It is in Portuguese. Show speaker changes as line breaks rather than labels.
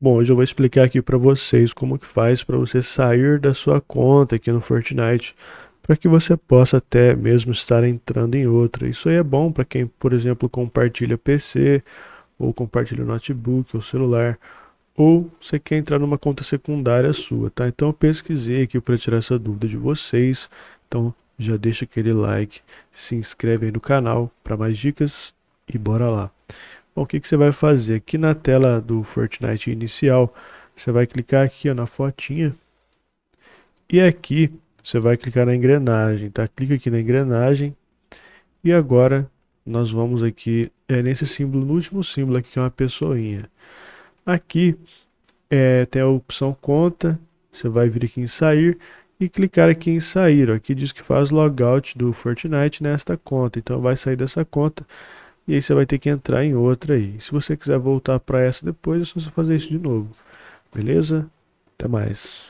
Bom, hoje eu vou explicar aqui para vocês como que faz para você sair da sua conta aqui no Fortnite, para que você possa até mesmo estar entrando em outra. Isso aí é bom para quem, por exemplo, compartilha PC, ou compartilha notebook ou celular, ou você quer entrar numa conta secundária sua, tá? Então eu pesquisei aqui para tirar essa dúvida de vocês. Então já deixa aquele like, se inscreve aí no canal para mais dicas e bora lá. O que, que você vai fazer? Aqui na tela do Fortnite inicial, você vai clicar aqui ó, na fotinha. E aqui você vai clicar na engrenagem, tá? Clica aqui na engrenagem. E agora nós vamos aqui é, nesse símbolo, no último símbolo aqui que é uma pessoinha. Aqui é, tem a opção conta, você vai vir aqui em sair e clicar aqui em sair. Aqui diz que faz logout do Fortnite nesta conta, então vai sair dessa conta e aí você vai ter que entrar em outra aí. Se você quiser voltar para essa depois, é só você fazer isso de novo. Beleza? Até mais.